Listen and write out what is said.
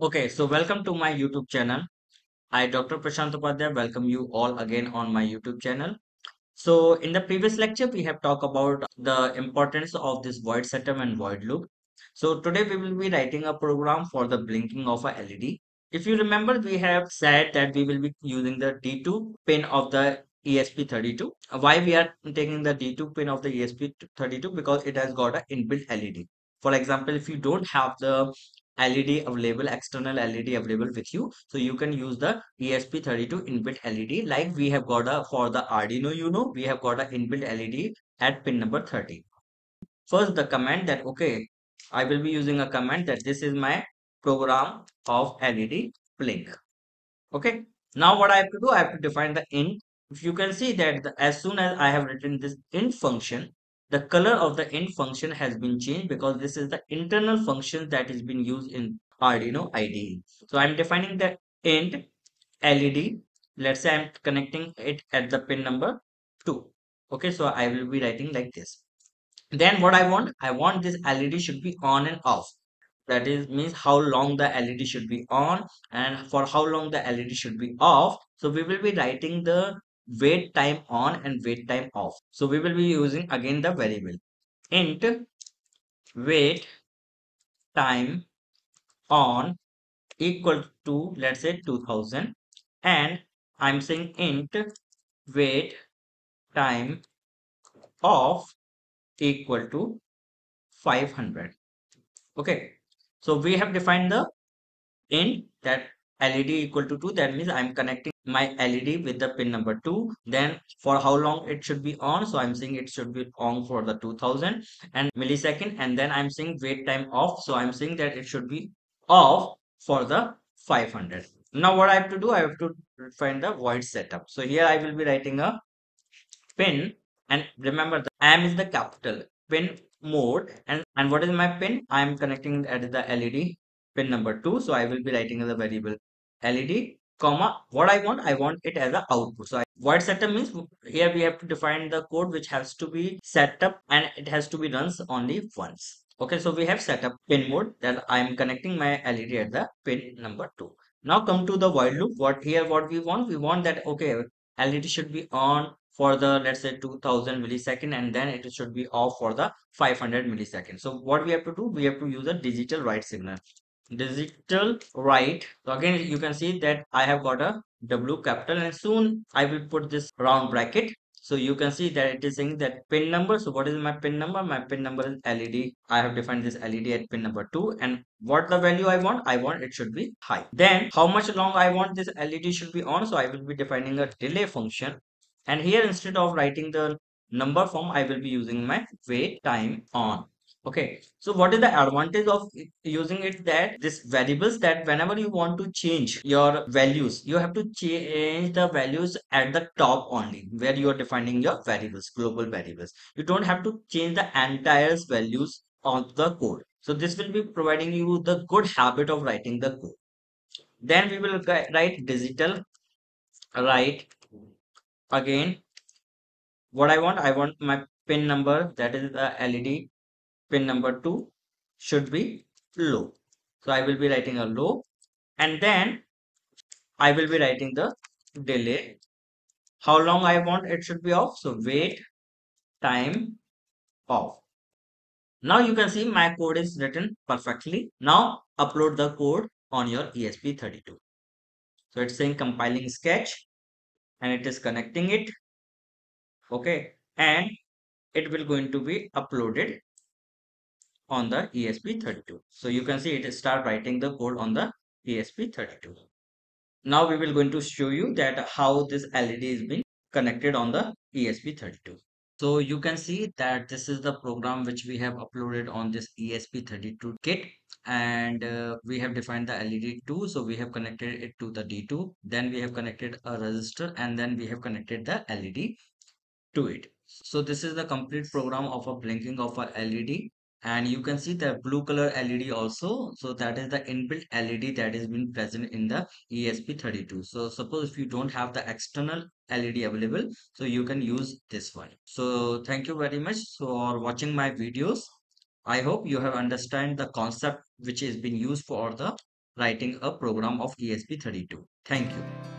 Okay, so welcome to my YouTube channel. I, Dr. Prashant Upadhyay, welcome you all again on my YouTube channel. So in the previous lecture, we have talked about the importance of this void setup and void loop. So today we will be writing a program for the blinking of a LED. If you remember, we have said that we will be using the D2 pin of the ESP32. Why we are taking the D2 pin of the ESP32? Because it has got an inbuilt LED. For example, if you don't have the LED available, external LED available with you. So you can use the ESP32 inbuilt LED like we have got a for the Arduino Uno, we have got an inbuilt LED at pin number 30. First, the command that, okay, I will be using a command that this is my program of LED blink. Okay. Now what I have to do, I have to define the int. If you can see that the, as soon as I have written this int function, the color of the int function has been changed because this is the internal function that is being used in Arduino IDE. So I'm defining the int LED. Let's say I'm connecting it at the pin number 2. Okay, so I will be writing like this. Then what I want, I want this LED should be on and off. That is means how long the LED should be on and for how long the LED should be off. So we will be writing the wait time on and wait time off. So we will be using again the variable. Int wait time on equal to let's say 2000 and I'm saying int wait time off equal to 500 okay. So we have defined the int that LED equal to 2 that means I'm connecting my LED with the pin number 2 then for how long it should be on. So I'm saying it should be on for the 2000 and millisecond and then I'm saying wait time off. So I'm saying that it should be off for the 500 now what I have to do I have to find the void setup. So here I will be writing a pin and remember the M is the capital pin mode and and what is my pin? I am connecting at the LED pin number 2 so I will be writing the variable LED comma what I want I want it as a output. So I, void setup means here we have to define the code which has to be set up and it has to be runs only once. Okay so we have set up pin mode. That I am connecting my LED at the pin number 2 now come to the while loop. What here what we want? We want that okay LED should be on for the let's say 2000 millisecond and then it should be off for the 500 milliseconds so what we have to do? We have to use a digital write signal digital write so again you can see that i have got a w capital and soon i will put this round bracket. So you can see that it is saying that pin number. So what is my pin number? My pin number is led i have defined this led at pin number 2 and what the value i want? I want it should be high. Then how much long i want this led should be on? So i will be defining a delay function. And here instead of writing the number form i will be using my wait time on Okay, so what is the advantage of using it that this variables that whenever you want to change your values, you have to change the values at the top only where you are defining your variables, global variables. You don't have to change the entire values of the code. So this will be providing you the good habit of writing the code. Then we will write digital write again. What I want, I want my pin number that is the LED pin number 2 should be low. So I will be writing a low and then I will be writing the delay. How long I want it should be off. So wait time off. Now you can see my code is written perfectly. Now upload the code on your ESP32. So it's saying compiling sketch and it is connecting it. Okay. And it will going to be uploaded on the ESP32. So you can see it start writing the code on the ESP32. Now we will going to show you that how this LED is being connected on the ESP32. So you can see that this is the program which we have uploaded on this ESP32 kit and uh, we have defined the LED2 so we have connected it to the D2 then we have connected a resistor and then we have connected the LED to it. So this is the complete program of a blinking of a LED and you can see the blue color LED also so that is the inbuilt LED that is been present in the ESP32 so suppose if you don't have the external LED available so you can use this one so thank you very much for watching my videos I hope you have understand the concept which is being used for the writing a program of ESP32. Thank you.